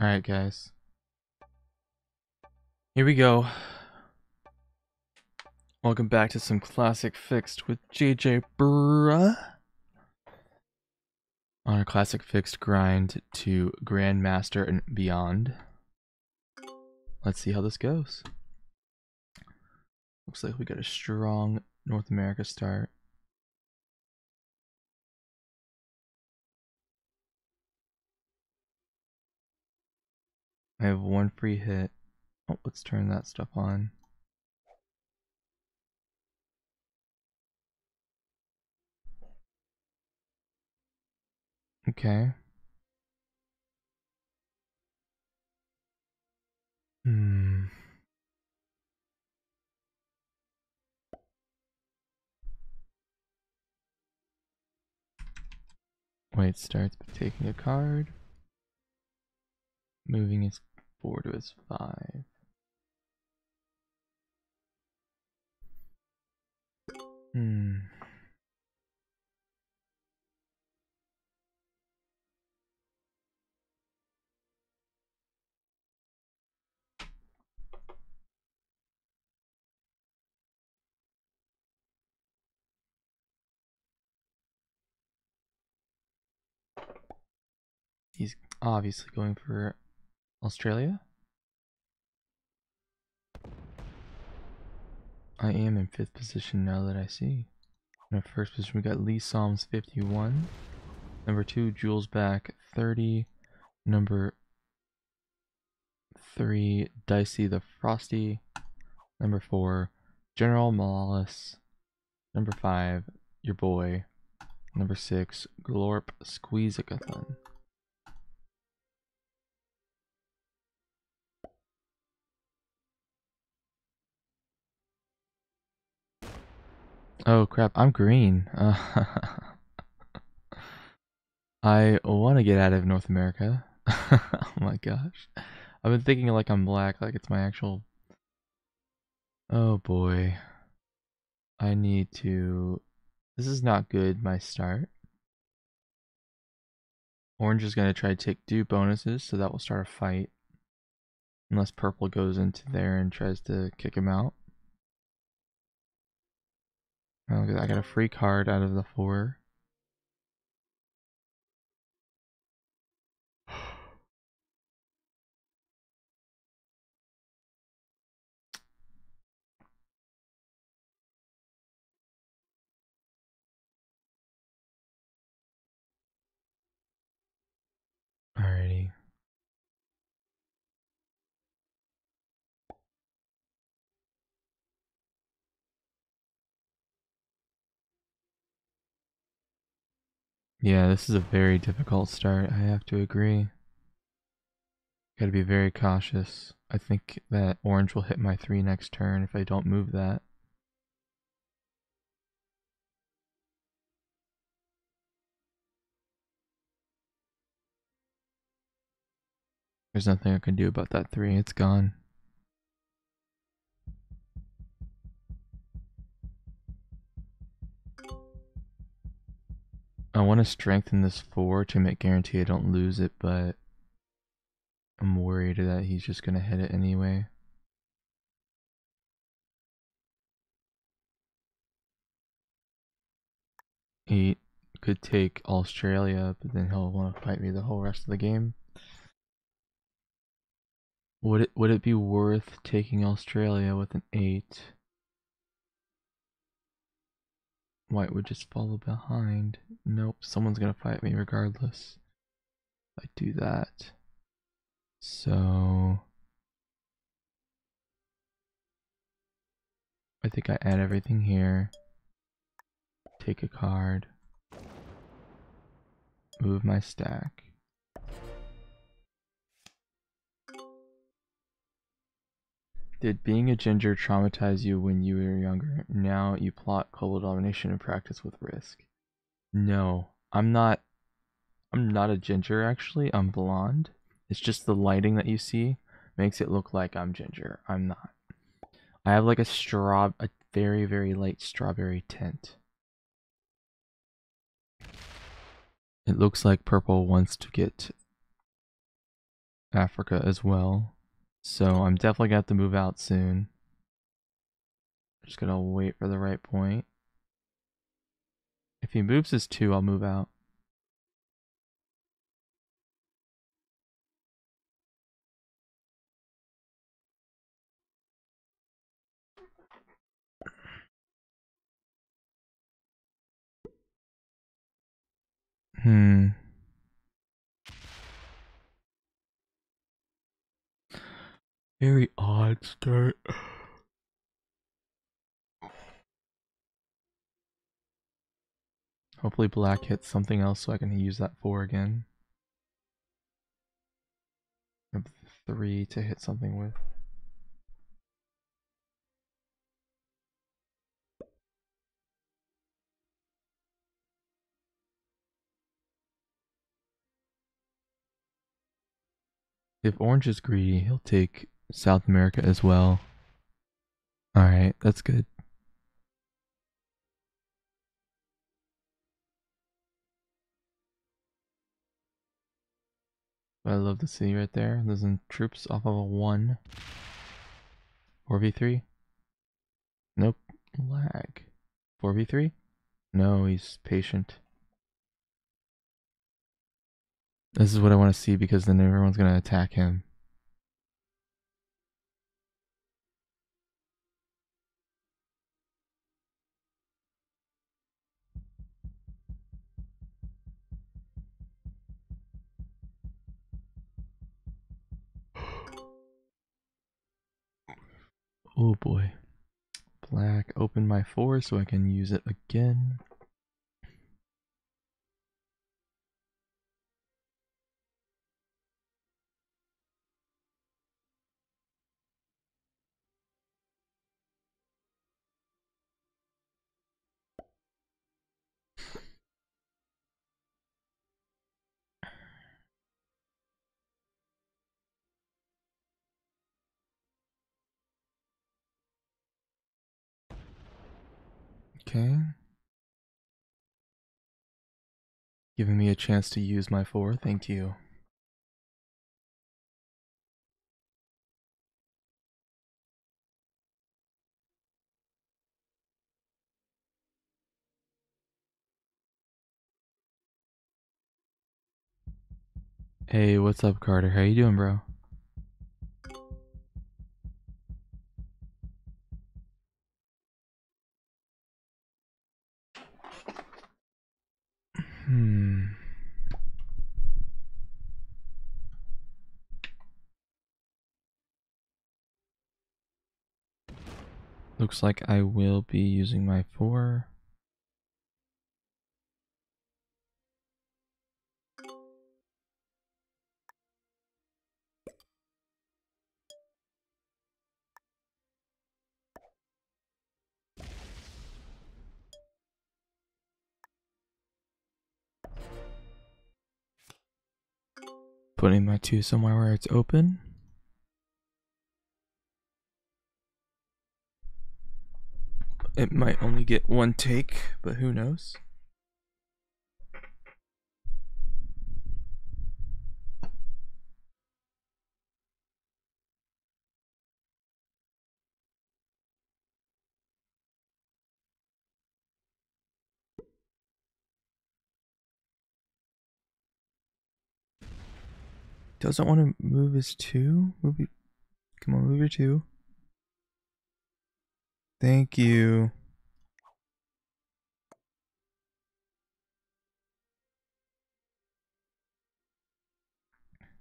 Alright, guys. Here we go. Welcome back to some classic fixed with JJ Bruh. On a classic fixed grind to Grandmaster and beyond. Let's see how this goes. Looks like we got a strong North America start. I have one free hit. Oh, let's turn that stuff on. Okay. Hmm. Wait, starts by taking a card. Moving his four to his five. Hmm. He's obviously going for Australia. I am in fifth position now that I see. In first position, we got Lee Psalms 51. Number two, Jules back 30. Number three, Dicey the Frosty. Number four, General Malalis. Number five, your boy. Number six, Glorp Squeezeagathon. Oh crap, I'm green. Uh, I want to get out of North America. oh my gosh. I've been thinking like I'm black, like it's my actual... Oh boy. I need to... This is not good, my start. Orange is going to try to take two bonuses, so that will start a fight. Unless purple goes into there and tries to kick him out. Oh, I got a free card out of the four. Alrighty. Yeah, this is a very difficult start, I have to agree. Gotta be very cautious. I think that orange will hit my 3 next turn if I don't move that. There's nothing I can do about that 3, it's gone. I want to strengthen this 4 to make guarantee I don't lose it, but I'm worried that he's just going to hit it anyway. He could take Australia, but then he'll want to fight me the whole rest of the game. Would it would it be worth taking Australia with an 8? White would just follow behind. Nope, someone's gonna fight me regardless. I do that. So I think I add everything here. Take a card. Move my stack. Did being a ginger traumatize you when you were younger? Now you plot global domination and practice with risk. No, I'm not. I'm not a ginger actually. I'm blonde. It's just the lighting that you see makes it look like I'm ginger. I'm not. I have like a straw, a very very light strawberry tint. It looks like purple wants to get Africa as well. So I'm definitely going to have to move out soon. Just going to wait for the right point. If he moves his two, I'll move out. Hmm. Very odd start. Hopefully black hits something else so I can use that four again. I have three to hit something with. If Orange is greedy, he'll take South America as well. Alright, that's good. I love the city right there. There's some troops off of a 1. 4v3? Nope. Lag. 4v3? No, he's patient. This is what I want to see because then everyone's going to attack him. Oh boy. Black, open my four so I can use it again. Okay. Giving me a chance to use my four, thank you. Hey, what's up, Carter? How you doing, bro? Hmm. Looks like I will be using my four. Putting my two somewhere where it's open. It might only get one take, but who knows? Doesn't want to move his two? Move. Come on, move your two. Thank you.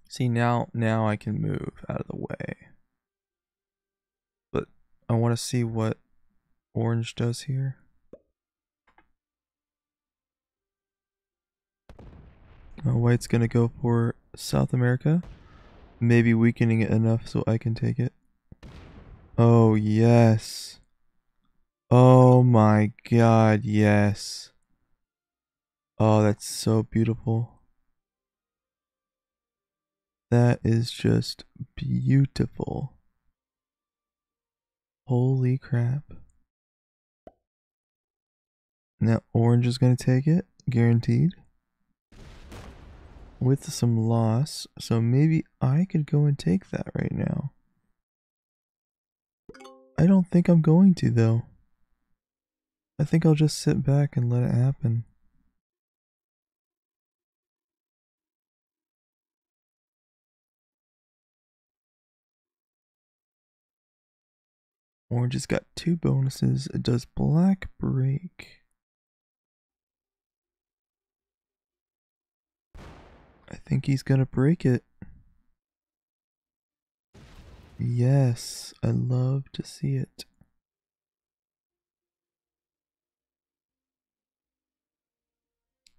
See now now I can move out of the way. But I want to see what orange does here. White's gonna go for South America. Maybe weakening it enough so I can take it. Oh, yes. Oh my god, yes. Oh, that's so beautiful. That is just beautiful. Holy crap. Now, orange is going to take it, guaranteed. with some loss, so maybe I could go and take that right now. I don't think I'm going to, though. I think I'll just sit back and let it happen. Orange has got two bonuses. It does black break. I think he's gonna break it. Yes, I love to see it.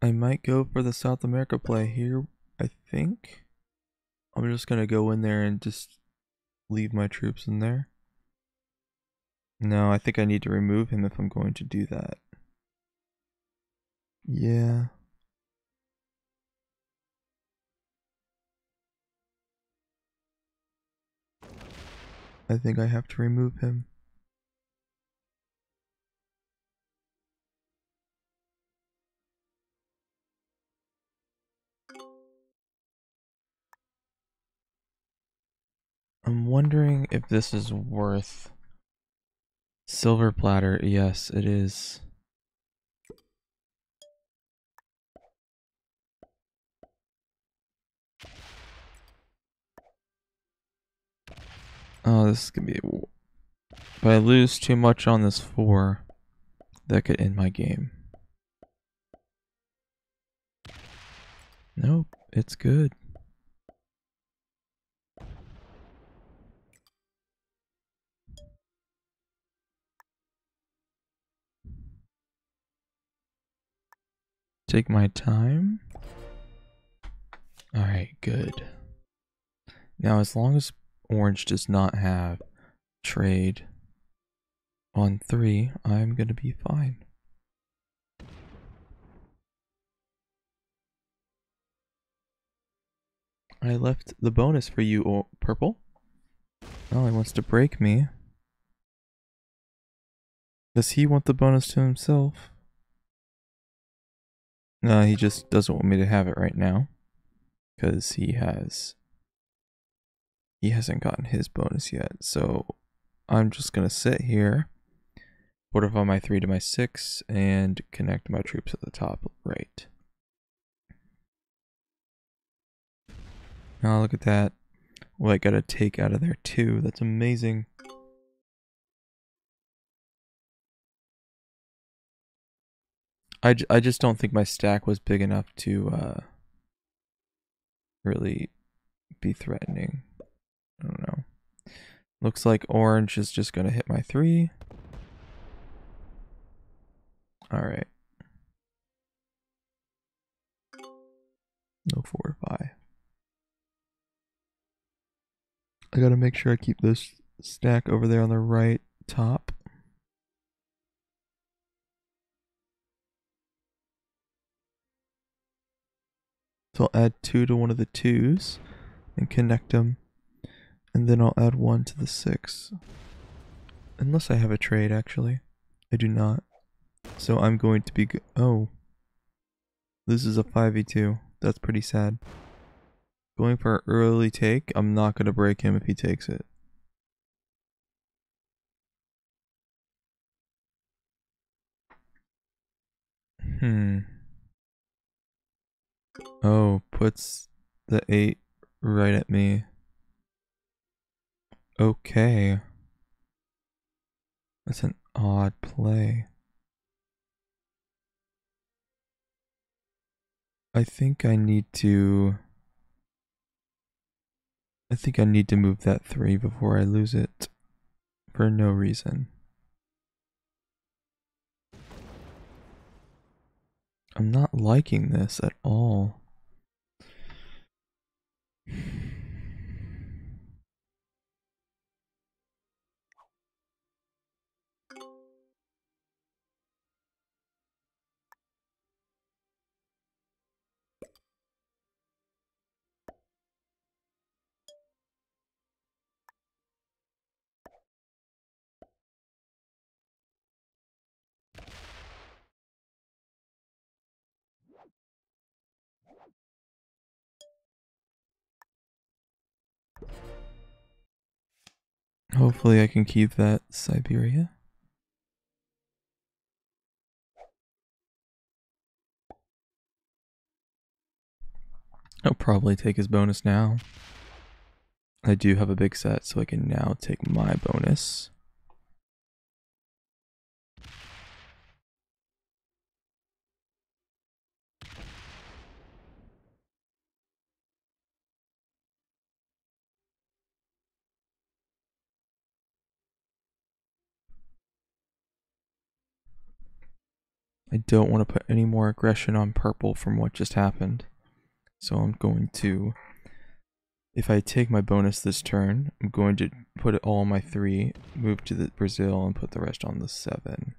I might go for the South America play here, I think. I'm just gonna go in there and just leave my troops in there. No, I think I need to remove him if I'm going to do that. Yeah. I think I have to remove him. I'm wondering if this is worth silver platter. Yes, it is. Oh, this is gonna be. If I lose too much on this four, that could end my game. Nope, it's good. Take my time. Alright, good. Now, as long as Orange does not have trade on three, I'm going to be fine. I left the bonus for you, Purple. Oh, he wants to break me. Does he want the bonus to himself? No, he just doesn't want me to have it right now. Because he has he hasn't gotten his bonus yet. So I'm just going to sit here, fortify my 3 to my 6, and connect my troops at the top right. Now look at that. Well, I got to take out of there too. That's amazing. I, I just don't think my stack was big enough to uh, really be threatening. I don't know. Looks like orange is just going to hit my three. Alright. No fortify. I gotta make sure I keep this stack over there on the right top. So I'll add two to one of the twos and connect them and then I'll add one to the six. Unless I have a trade, actually. I do not. So I'm going to be Oh. This is a 5v2. That's pretty sad. Going for an early take. I'm not going to break him if he takes it. Hmm. Oh, puts the 8 right at me. Okay. That's an odd play. I think I need to... I think I need to move that 3 before I lose it. For no reason. I'm not liking this at all. Hopefully I can keep that Siberia. I'll probably take his bonus now. I do have a big set, so I can now take my bonus. I don't want to put any more aggression on purple from what just happened. So I'm going to, if I take my bonus this turn, I'm going to put it all on my three, move to the Brazil, and put the rest on the seven.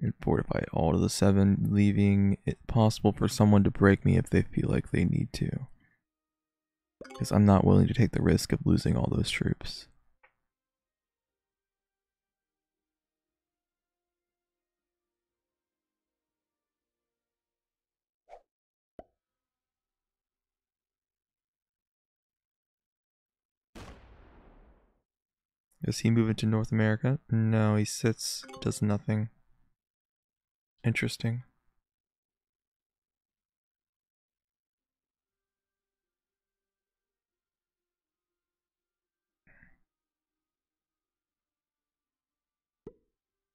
And fortify it all to the seven, leaving it possible for someone to break me if they feel like they need to. Because I'm not willing to take the risk of losing all those troops. Does he move into North America? No, he sits, does nothing. Interesting.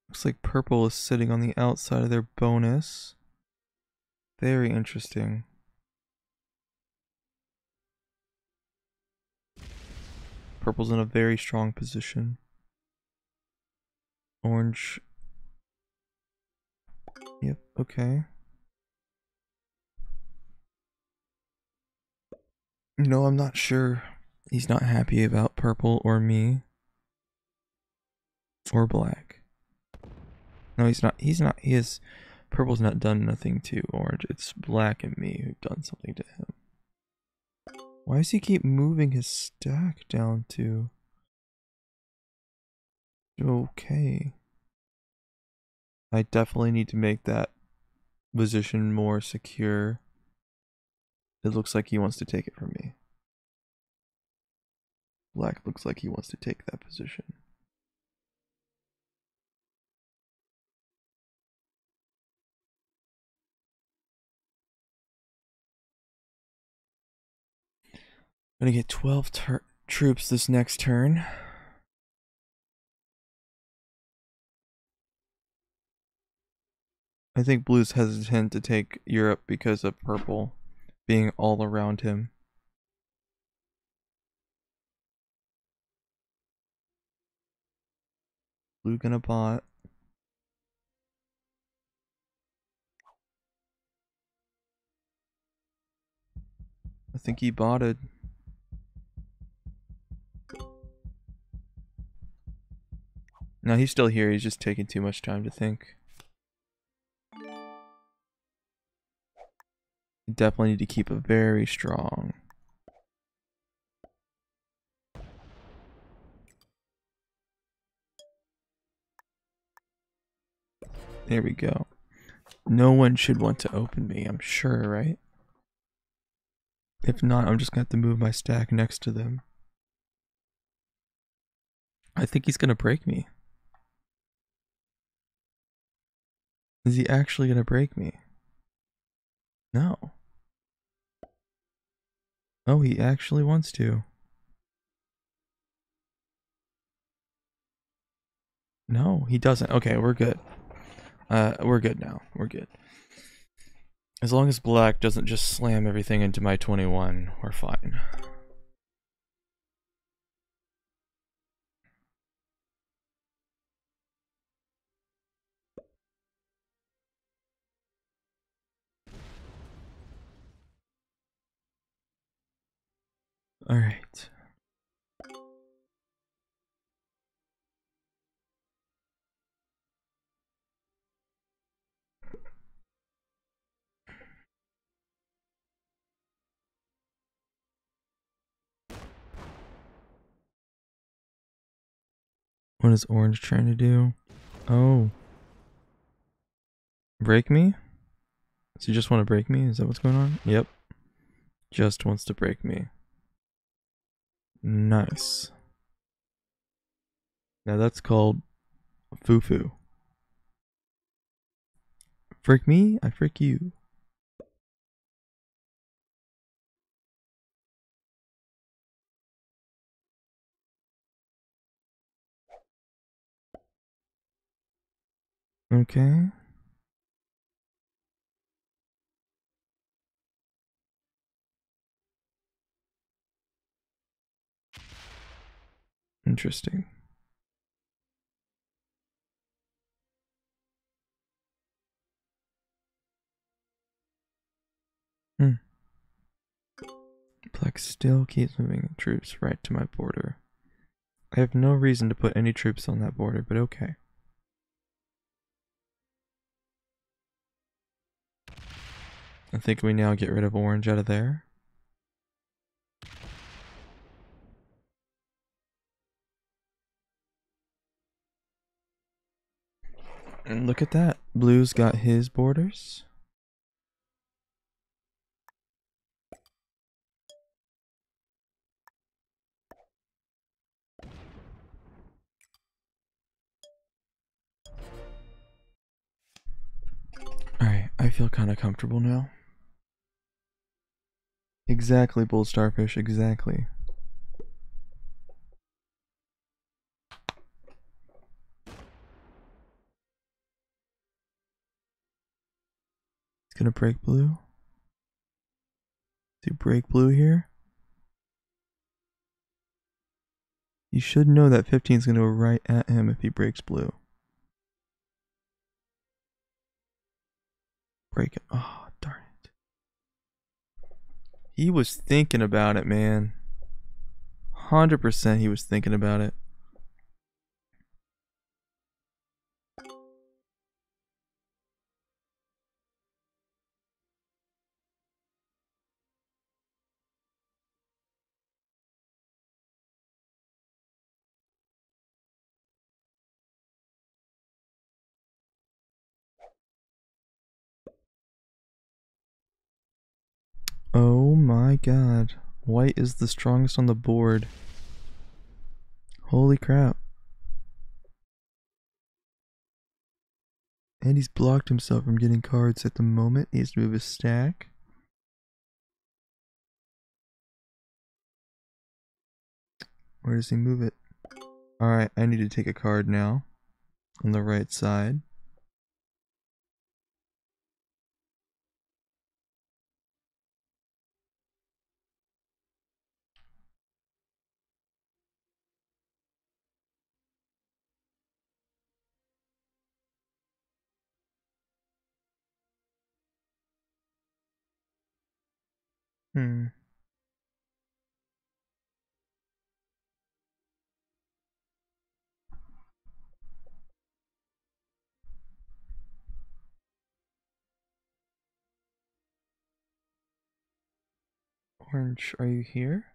Looks like purple is sitting on the outside of their bonus. Very interesting. Purple's in a very strong position. Orange. Yep, okay. No, I'm not sure. He's not happy about purple or me. Or black. No, he's not. He's not. He is. Purple's not done nothing to orange. It's black and me who've done something to him. Why does he keep moving his stack down to? Okay. I definitely need to make that position more secure. It looks like he wants to take it from me. Black looks like he wants to take that position. Gonna get 12 troops this next turn. I think Blue's hesitant to take Europe because of purple being all around him. Blue gonna bot. I think he botted. No, he's still here. He's just taking too much time to think. Definitely need to keep it very strong. There we go. No one should want to open me, I'm sure, right? If not, I'm just going to have to move my stack next to them. I think he's going to break me. Is he actually gonna break me? No. Oh, he actually wants to. No, he doesn't. Okay, we're good. Uh, we're good now. We're good. As long as black doesn't just slam everything into my 21, we're fine. All right. What is orange trying to do? Oh. Break me? So you just want to break me? Is that what's going on? Yep. Just wants to break me. Nice. Now that's called foo-foo. Frick me, I freak you. Okay. Interesting. Hmm. Plex still keeps moving troops right to my border. I have no reason to put any troops on that border, but okay. I think we now get rid of orange out of there. And look at that. Blue's got his borders. Alright, I feel kind of comfortable now. Exactly, bull starfish, exactly. Gonna break blue. Do break blue here? You should know that 15 is gonna go right at him if he breaks blue. Break it. Oh, darn it. He was thinking about it, man. 100% he was thinking about it. God. White is the strongest on the board. Holy crap. And he's blocked himself from getting cards at the moment. He has to move his stack. Where does he move it? Alright, I need to take a card now. On the right side. Orange, are you here?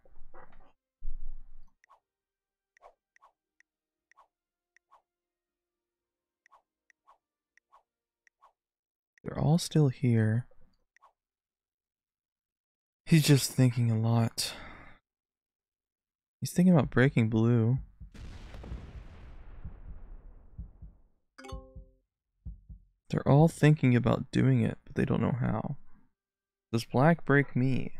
They're all still here. He's just thinking a lot. He's thinking about breaking blue. They're all thinking about doing it, but they don't know how. Does black break me?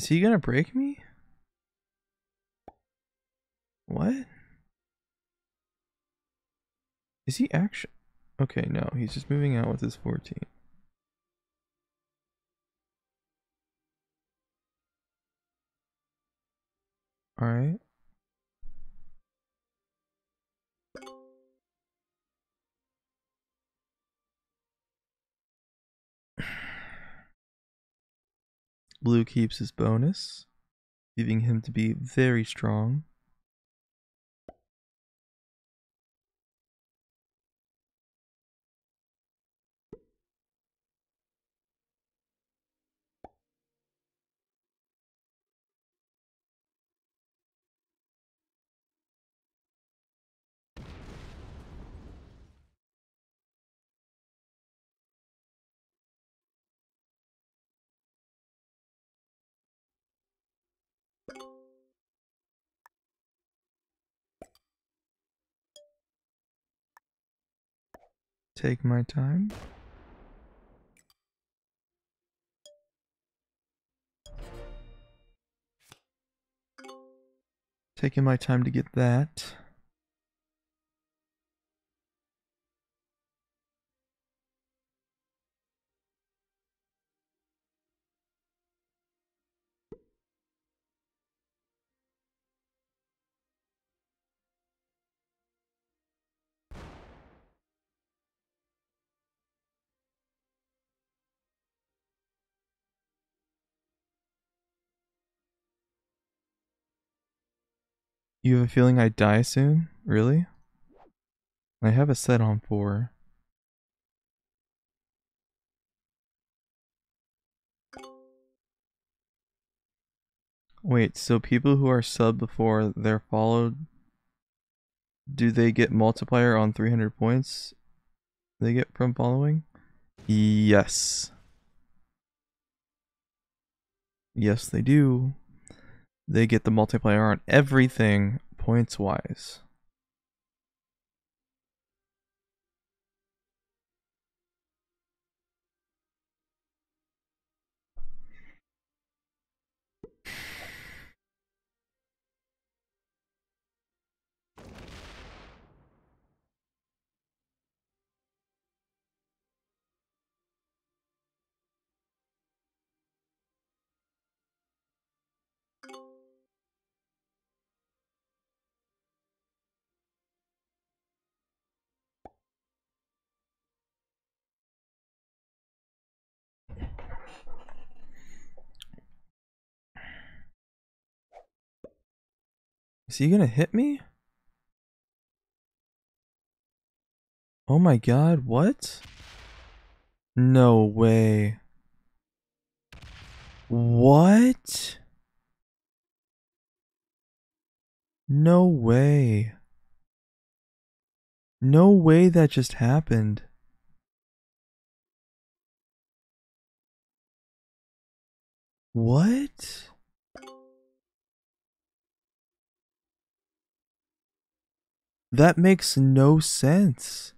Is he gonna break me? What? Is he actually? Okay, no, he's just moving out with his 14. Alright. Blue keeps his bonus, leaving him to be very strong. Take my time. Taking my time to get that. You have a feeling I die soon? Really? I have a set on four. Wait, so people who are sub before they're followed, do they get multiplier on 300 points they get from following? Yes. Yes, they do they get the multiplayer on everything points wise. Is he gonna hit me? Oh my god, what? No way. What? No way. No way that just happened. What? That makes no sense.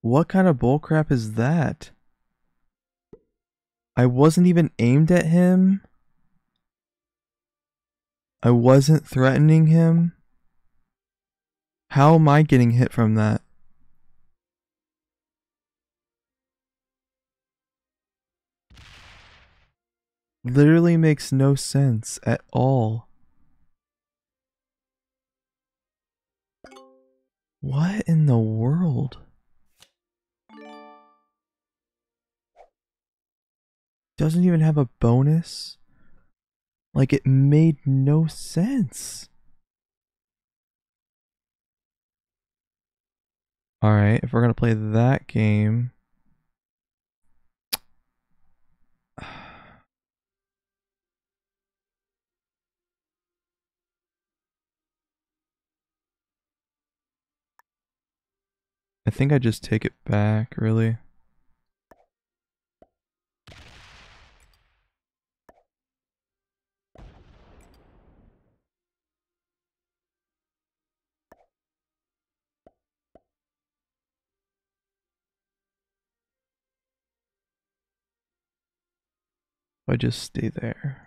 What kind of bullcrap is that? I wasn't even aimed at him. I wasn't threatening him. How am I getting hit from that? Literally makes no sense at all. What in the world? Doesn't even have a bonus? Like it made no sense. Alright, if we're gonna play that game, I think I just take it back, really. I just stay there.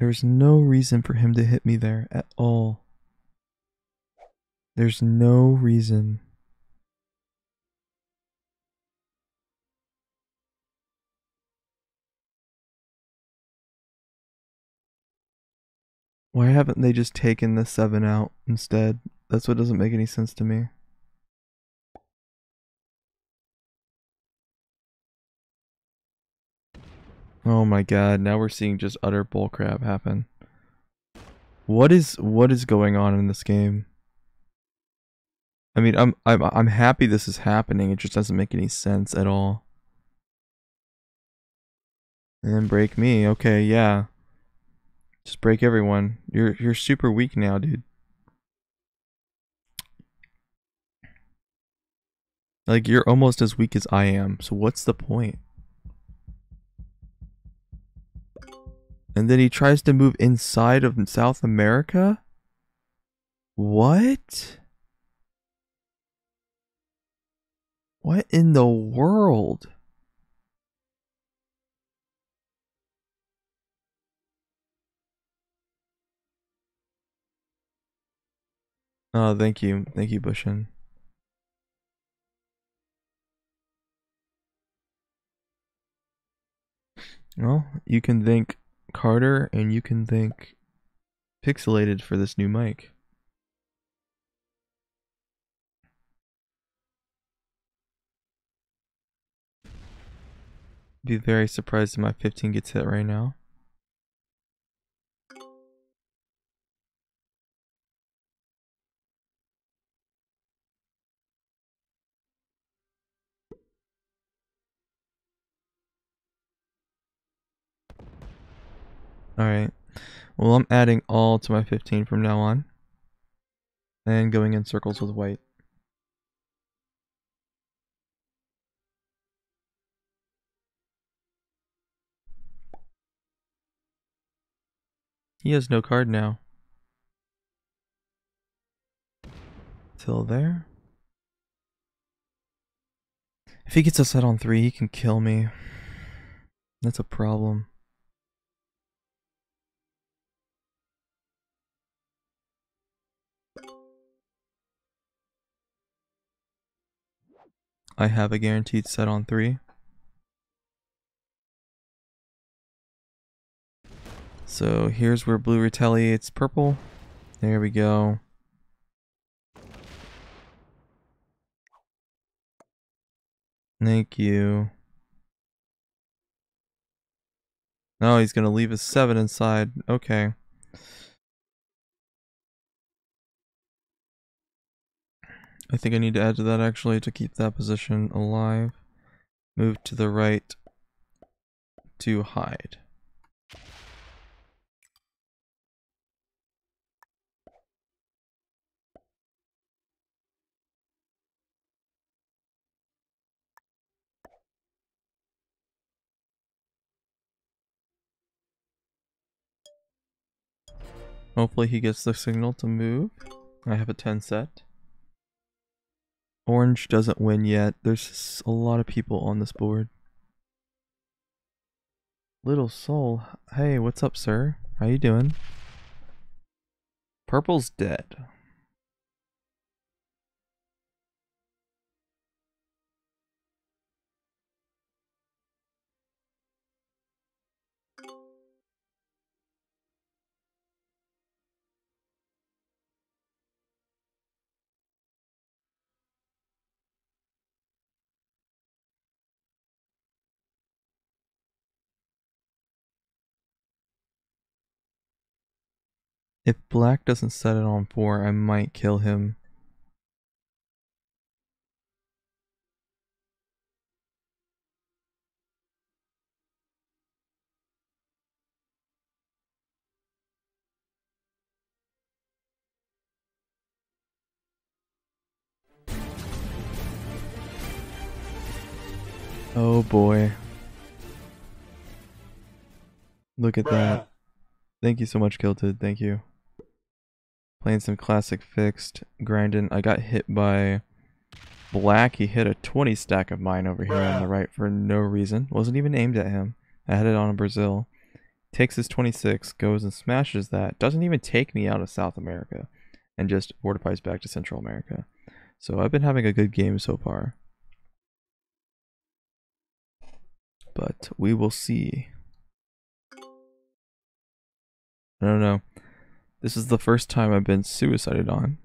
There's no reason for him to hit me there at all. There's no reason. Why haven't they just taken the 7 out instead? That's what doesn't make any sense to me. Oh my god, now we're seeing just utter bullcrap happen. What is what is going on in this game? I mean, I'm I'm I'm happy this is happening. It just doesn't make any sense at all. And then break me. Okay, yeah. Just break everyone. You're you're super weak now, dude. Like, you're almost as weak as I am, so what's the point? And then he tries to move inside of South America? What? What in the world? Oh, thank you. Thank you, Bushin. Well, you can thank Carter and you can thank Pixelated for this new mic. Be very surprised if my 15 gets hit right now. Alright. Well, I'm adding all to my 15 from now on. And going in circles with white. He has no card now. Till there. If he gets a set on three, he can kill me. That's a problem. I have a guaranteed set on three. So here's where blue retaliates purple. There we go. Thank you. No, oh, he's gonna leave his seven inside. Okay. I think I need to add to that actually to keep that position alive. Move to the right to hide. Hopefully he gets the signal to move. I have a 10 set. Orange doesn't win yet. There's a lot of people on this board. Little Soul. Hey, what's up, sir? How you doing? Purple's dead. If black doesn't set it on 4, I might kill him. Oh boy. Look at that. Thank you so much, Kilted. Thank you. Playing some classic fixed, grinding. I got hit by black. He hit a 20 stack of mine over here on the right for no reason. Wasn't even aimed at him. I had it on a Brazil. Takes his 26, goes and smashes that. Doesn't even take me out of South America. And just fortifies back to Central America. So I've been having a good game so far. But we will see. I don't know. This is the first time I've been suicided on.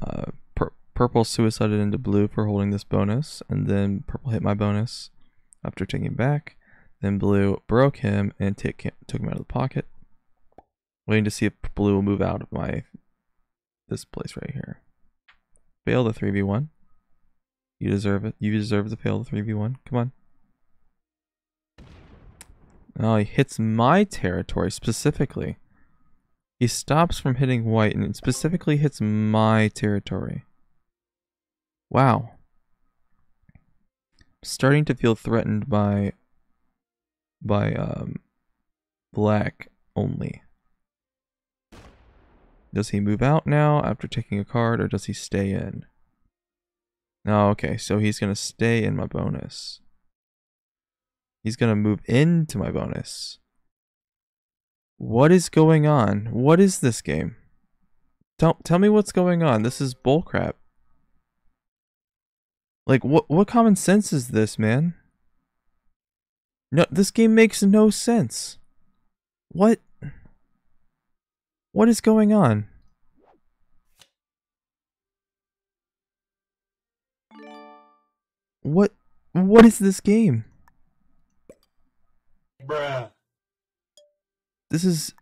Uh, pur purple suicided into blue for holding this bonus, and then purple hit my bonus after taking back. Then blue broke him and took him out of the pocket. Waiting to see if blue will move out of my this place right here. Fail the 3v1. You deserve it. You deserve to fail the 3v1. Come on. Oh, he hits my territory specifically. He stops from hitting white and specifically hits my territory. Wow. starting to feel threatened by by um black only. Does he move out now after taking a card or does he stay in? No, okay, so he's gonna stay in my bonus. He's gonna move into my bonus. What is going on? What is this game? Tell tell me what's going on. This is bullcrap. Like what what common sense is this, man? No, this game makes no sense. What What is going on? What what is this game? Bruh. This is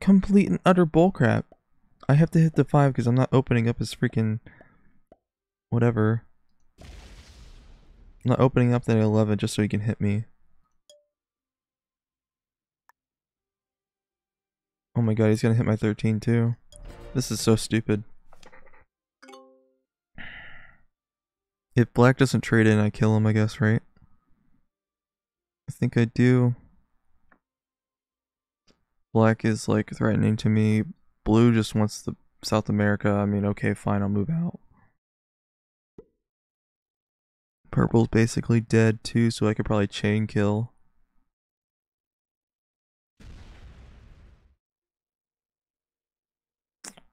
complete and utter bullcrap. I have to hit the 5 because I'm not opening up his freaking whatever. I'm not opening up that 11 just so he can hit me. Oh my god, he's gonna hit my 13 too. This is so stupid. If black doesn't trade in, I kill him, I guess, right? I think I do. Black is like threatening to me. Blue just wants the South America. I mean, okay, fine, I'll move out. Purple's basically dead too, so I could probably chain kill.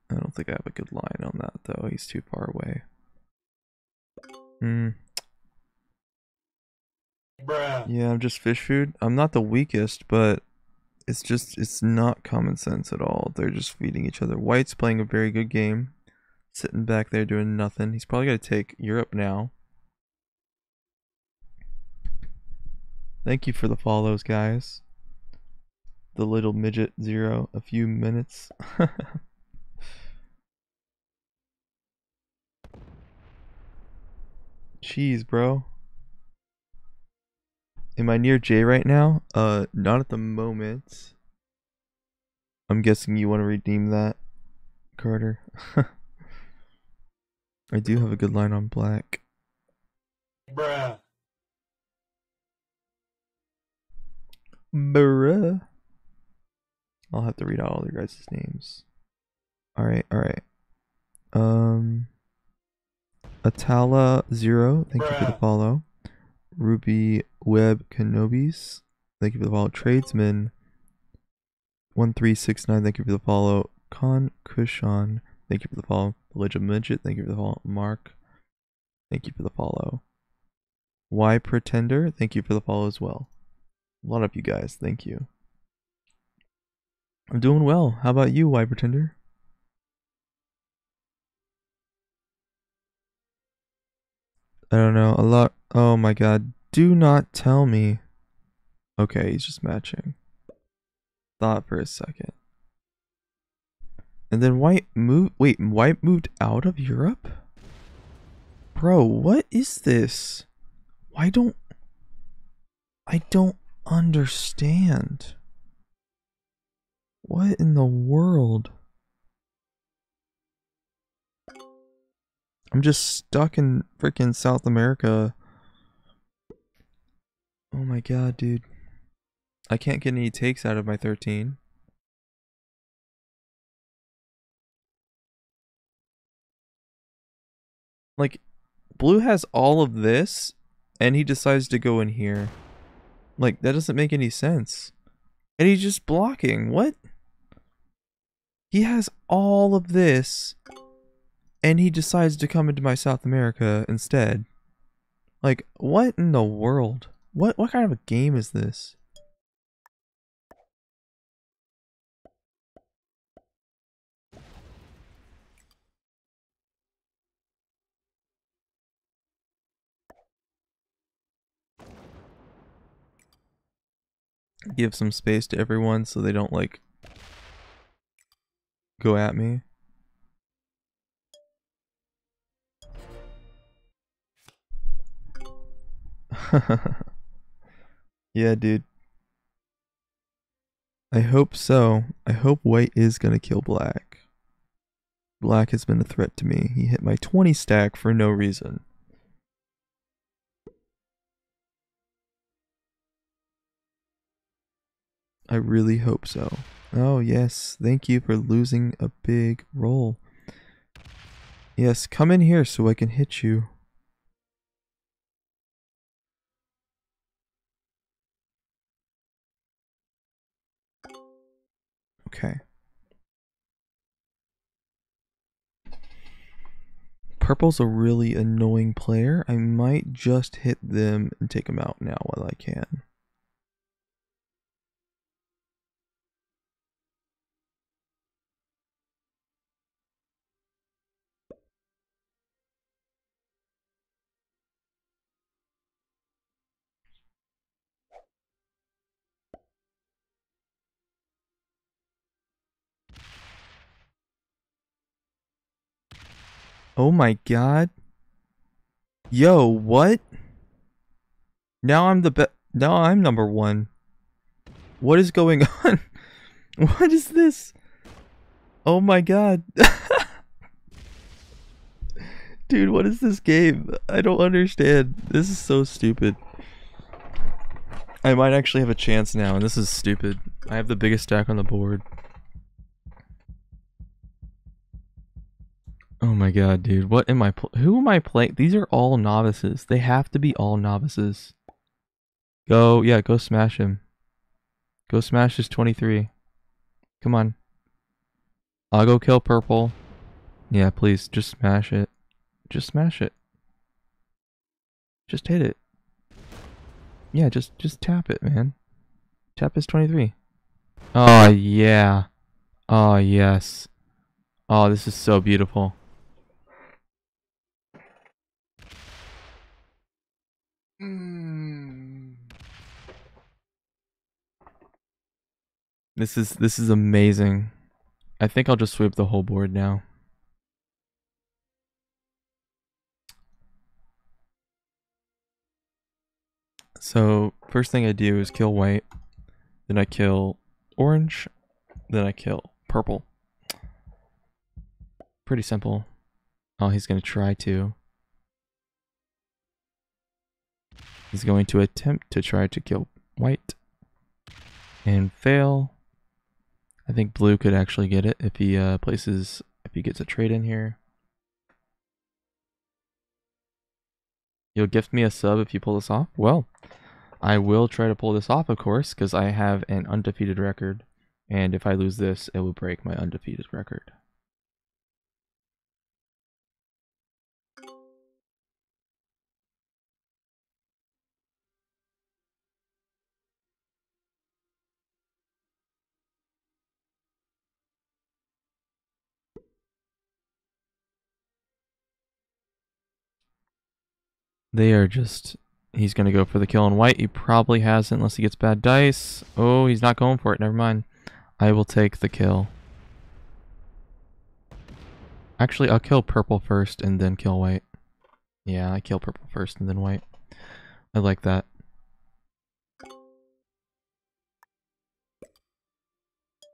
I don't think I have a good line on that though. He's too far away. Hmm. Bruh. Yeah, I'm just fish food. I'm not the weakest, but it's just it's not common sense at all. They're just feeding each other. White's playing a very good game. Sitting back there doing nothing. He's probably gonna take Europe now. Thank you for the follows, guys. The little midget zero, a few minutes. Cheese, bro. Am I near J right now? Uh, not at the moment. I'm guessing you want to redeem that, Carter. I do have a good line on black. Bruh. Bruh. I'll have to read out all your guys' names. Alright, alright. Um Atala Zero, thank you for the follow. Ruby Web Kenobis, thank you for the follow. Tradesman one three six nine, thank you for the follow. Con Kushan. thank you for the follow. Legend Midget, thank you for the follow. Mark, thank you for the follow. Why Pretender, thank you for the follow as well. A lot of you guys, thank you. I'm doing well. How about you, Why Pretender? I don't know. A lot. Oh my god. Do not tell me. Okay, he's just matching. Thought for a second. And then White moved. Wait, White moved out of Europe? Bro, what is this? Why don't. I don't understand. What in the world? I'm just stuck in freaking South America. Oh my god, dude. I can't get any takes out of my 13. Like, Blue has all of this, and he decides to go in here. Like, that doesn't make any sense. And he's just blocking. What? He has all of this, and he decides to come into my South America instead. Like, what in the world? What what kind of a game is this? Give some space to everyone so they don't like go at me. Yeah, dude. I hope so. I hope White is gonna kill Black. Black has been a threat to me. He hit my 20 stack for no reason. I really hope so. Oh, yes. Thank you for losing a big roll. Yes, come in here so I can hit you. Okay. Purple's a really annoying player. I might just hit them and take them out now while I can. Oh my god. Yo, what? Now I'm the be- now I'm number 1. What is going on? what is this? Oh my god. Dude, what is this game? I don't understand. This is so stupid. I might actually have a chance now, and this is stupid. I have the biggest stack on the board. Oh my god, dude. What am I Who am I playing? These are all novices. They have to be all novices. Go, yeah, go smash him. Go smash his 23. Come on. I'll go kill purple. Yeah, please, just smash it. Just smash it. Just hit it. Yeah, just just tap it, man. Tap his 23. Oh, yeah. Oh, yes. Oh, this is so beautiful. Mm. This is this is amazing. I think I'll just sweep the whole board now. So first thing I do is kill white, then I kill orange, then I kill purple. Pretty simple. Oh, he's gonna try to. He's going to attempt to try to kill white and fail. I think blue could actually get it if he uh, places, if he gets a trade in here. You'll gift me a sub if you pull this off? Well, I will try to pull this off, of course, because I have an undefeated record. And if I lose this, it will break my undefeated record. They are just... He's going to go for the kill on white. He probably hasn't unless he gets bad dice. Oh, he's not going for it. Never mind. I will take the kill. Actually, I'll kill purple first and then kill white. Yeah, I kill purple first and then white. I like that.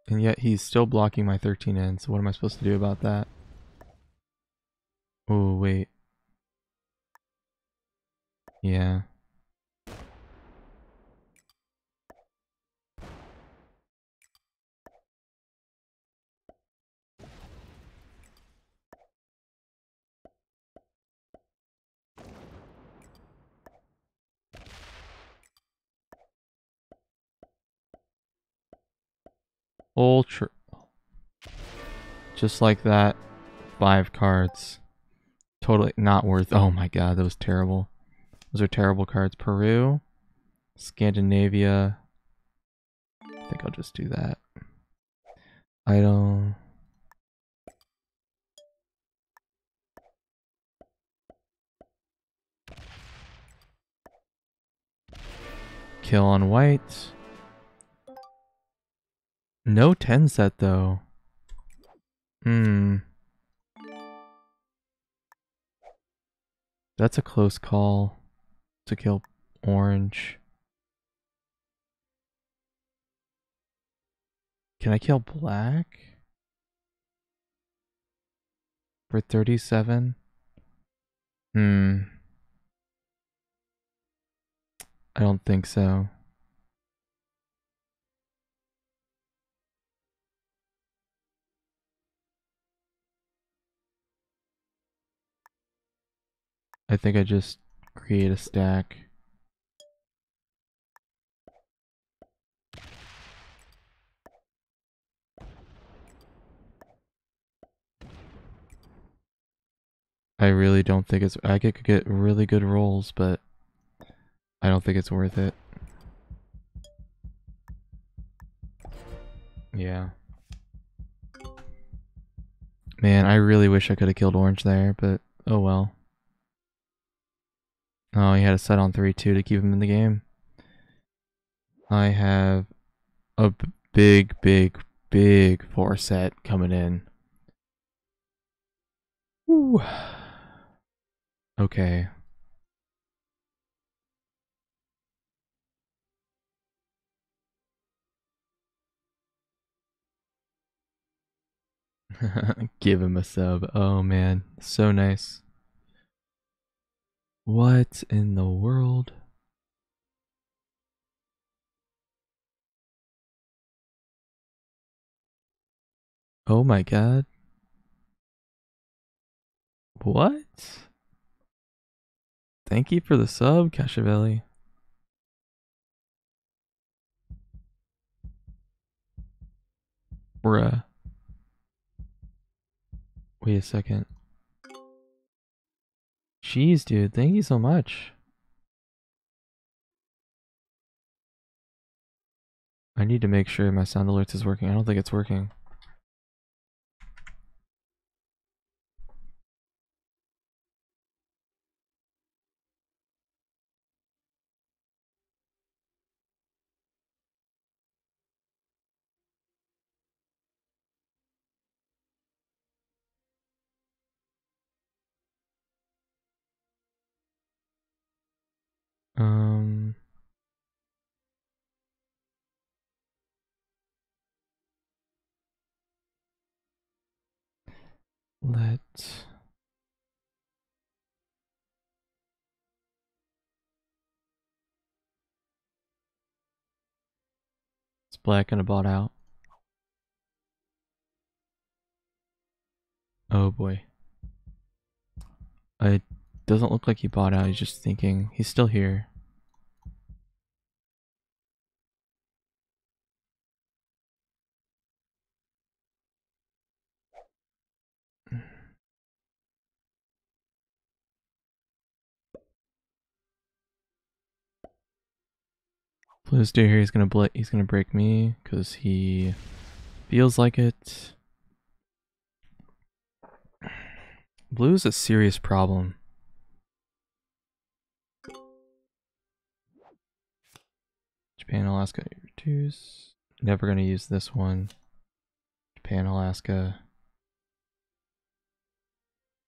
And yet he's still blocking my 13 in, so what am I supposed to do about that? Oh, wait. Yeah. Ultra. Just like that. Five cards. Totally not worth. Oh my god, that was terrible. Those are terrible cards. Peru, Scandinavia. I think I'll just do that. Idle. Kill on white. No 10 set though. Hmm. That's a close call to kill orange. Can I kill black? For 37? Hmm. I don't think so. I think I just create a stack. I really don't think it's I could get really good rolls, but I don't think it's worth it. Yeah. Man, I really wish I could have killed orange there, but oh well. Oh, he had a set on 3-2 to keep him in the game. I have a big, big, big four set coming in. Ooh. Okay. Give him a sub. Oh man, so nice. What in the world? Oh my god. What? Thank you for the sub, Cashavelli. Bruh. Wait a second. Jeez, dude, thank you so much. I need to make sure my sound alerts is working. I don't think it's working. Let. It's black and a bot out. Oh boy. It doesn't look like he bought out, he's just thinking. He's still here. Blue's stay here. He's gonna bl he's gonna break me because he feels like it. Blue's a serious problem. Japan, Alaska, twos. Never gonna use this one. Japan, Alaska.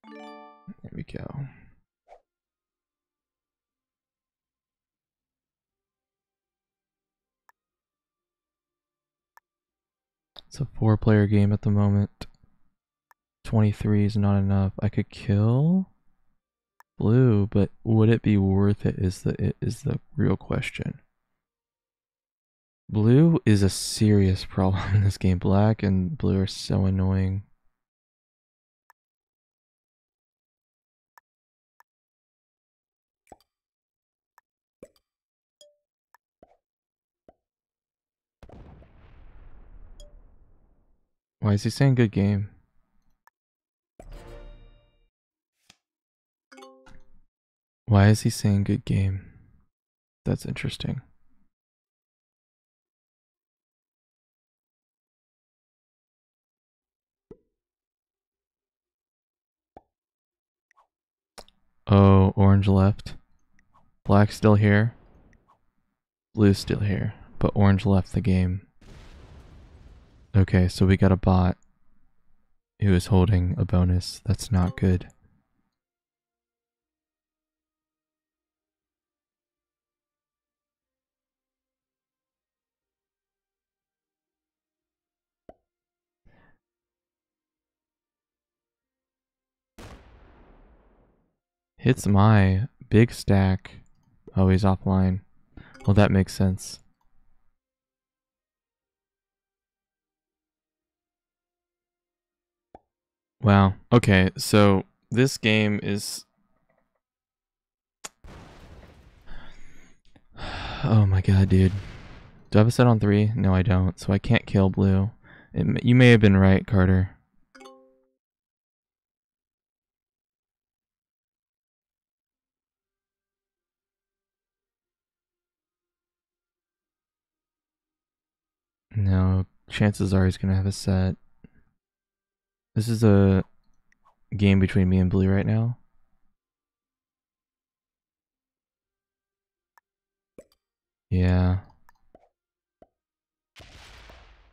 There we go. It's a four player game at the moment. 23 is not enough. I could kill blue, but would it be worth it is the it is the real question. Blue is a serious problem in this game. Black and blue are so annoying. Why is he saying good game? Why is he saying good game? That's interesting. Oh, orange left. Black still here. Blue still here. But orange left the game. Okay, so we got a bot who is holding a bonus. That's not good. Hits my big stack. Oh, he's offline. Well, that makes sense. Wow. Okay, so this game is... Oh my god, dude. Do I have a set on three? No, I don't. So I can't kill blue. It, you may have been right, Carter. No, chances are he's going to have a set. This is a game between me and Blue right now. Yeah.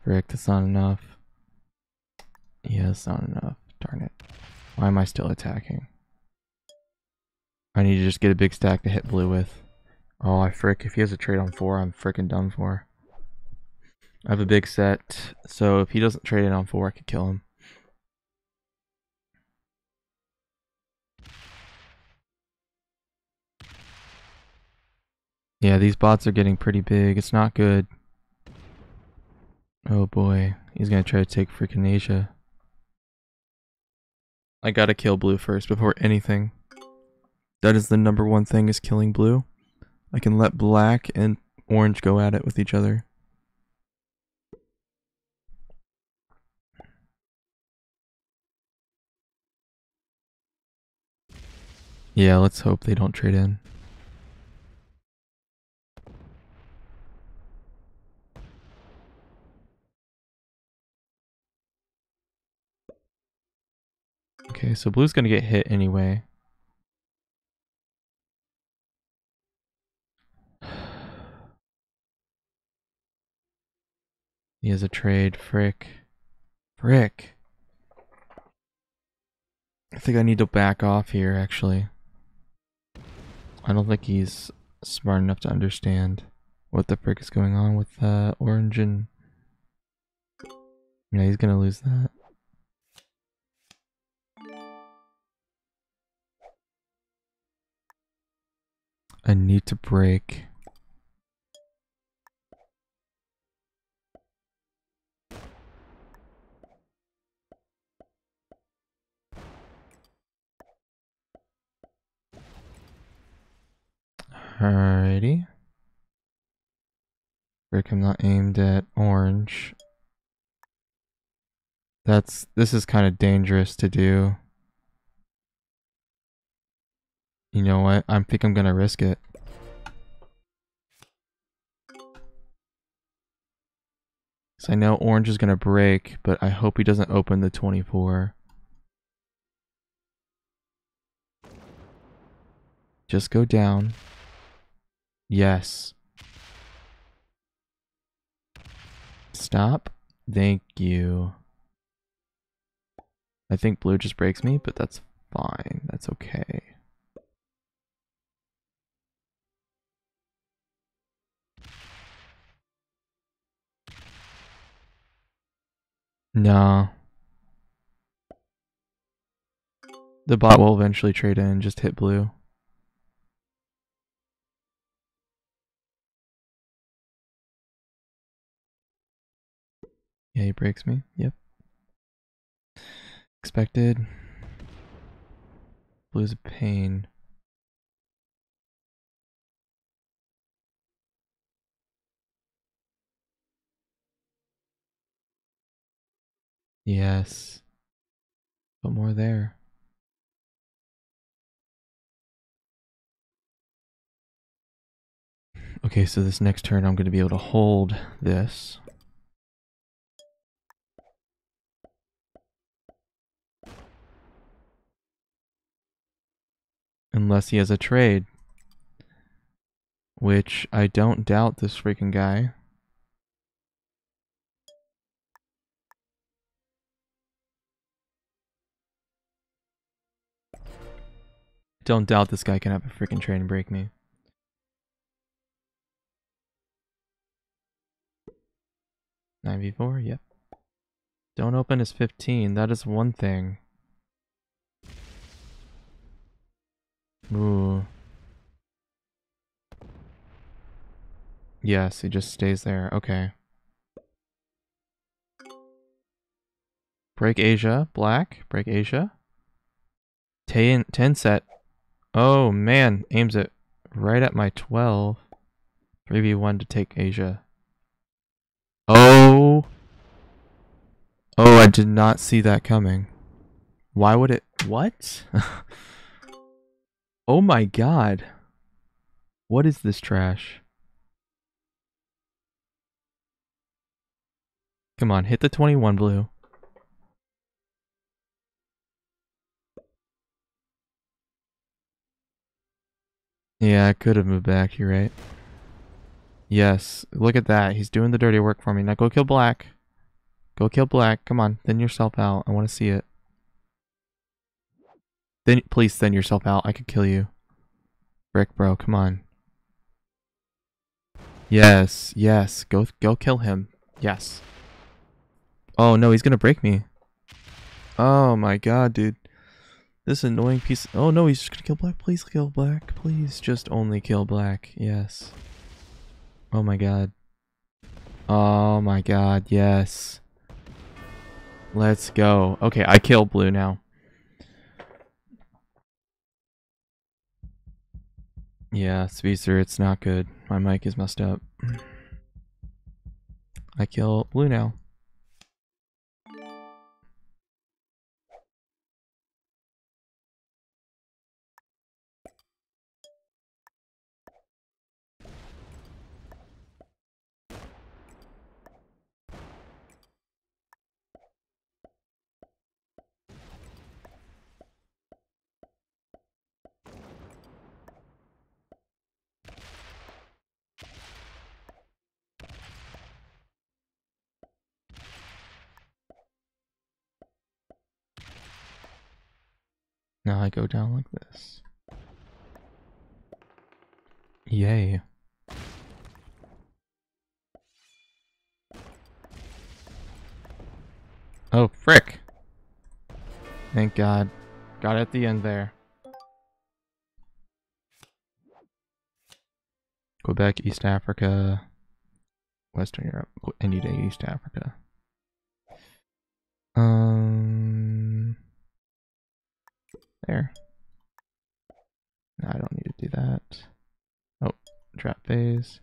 Frick, that's not enough. Yeah, that's not enough. Darn it. Why am I still attacking? I need to just get a big stack to hit blue with. Oh, I frick. If he has a trade on four, I'm frickin' done for. I have a big set, so if he doesn't trade it on four, I could kill him. Yeah, these bots are getting pretty big. It's not good. Oh boy, he's gonna try to take freaking Asia. I gotta kill blue first before anything. That is the number one thing is killing blue. I can let black and orange go at it with each other. Yeah, let's hope they don't trade in. Okay, so blue's gonna get hit anyway. He has a trade. Frick. Frick. I think I need to back off here, actually. I don't think he's smart enough to understand what the frick is going on with uh, orange and... Yeah, he's gonna lose that. I need to break. Alrighty. Brick, I'm not aimed at orange. That's this is kind of dangerous to do. You know what? I think I'm gonna risk it. Cause I know orange is gonna break, but I hope he doesn't open the 24. Just go down. Yes. Stop. Thank you. I think blue just breaks me, but that's fine. That's okay. No. The bot will eventually trade in just hit blue. Yeah, he breaks me. Yep. Expected. Blue's a pain. Yes. But more there. Okay, so this next turn I'm going to be able to hold this. Unless he has a trade. Which I don't doubt this freaking guy. Don't doubt this guy can have a freaking train and break me. Nine v four, yep. Don't open his fifteen. That is one thing. Ooh. Yes, he just stays there. Okay. Break Asia. Black. Break Asia. Ten, 10 set. Oh man, aims it right at my 12. 3v1 to take Asia. Oh! Oh, I did not see that coming. Why would it... What? oh my god. What is this trash? Come on, hit the 21 blue. Yeah, I could have moved back, you're right. Yes, look at that. He's doing the dirty work for me. Now go kill Black. Go kill Black. Come on, thin yourself out. I want to see it. Then please thin yourself out. I could kill you. Brick, bro, come on. Yes, yes. Go go kill him. Yes. Oh no, he's gonna break me. Oh my god, dude. This annoying piece. Oh no, he's just gonna kill black. Please kill black. Please just only kill black. Yes. Oh my god. Oh my god, yes. Let's go. Okay, I kill blue now. Yeah, Speedster, it's not good. My mic is messed up. I kill blue now. Go down like this. Yay. Oh, frick. Thank God. Got it at the end there. Quebec, East Africa, Western Europe, any day East Africa. Um, there. No, I don't need to do that. Oh, trap phase.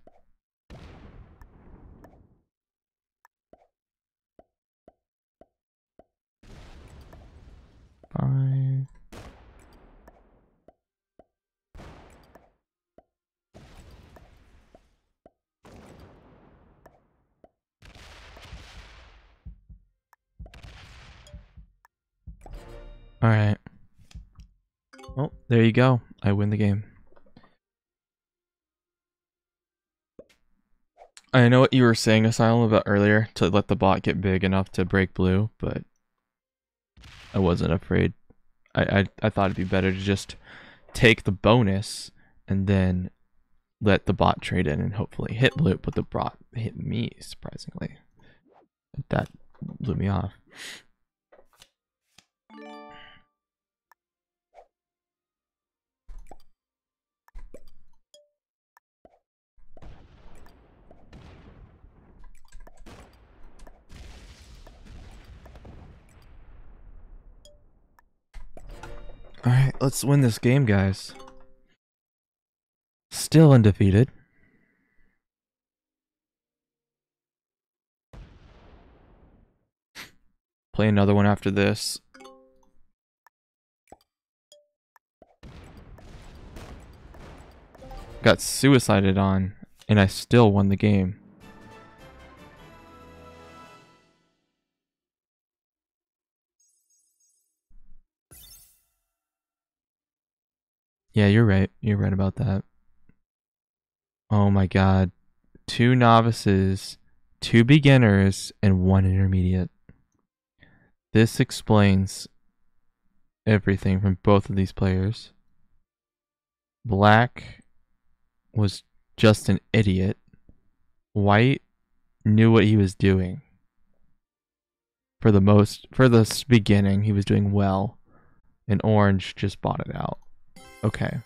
Five. All right. There you go. I win the game. I know what you were saying, Asylum, about earlier to let the bot get big enough to break blue, but I wasn't afraid. I, I, I thought it'd be better to just take the bonus and then let the bot trade in and hopefully hit blue, but the bot hit me, surprisingly. That blew me off. Let's win this game, guys. Still undefeated. Play another one after this. Got suicided on, and I still won the game. Yeah, you're right. You're right about that. Oh my god. Two novices, two beginners, and one intermediate. This explains everything from both of these players. Black was just an idiot. White knew what he was doing. For the most, for the beginning, he was doing well. And Orange just bought it out. Okay.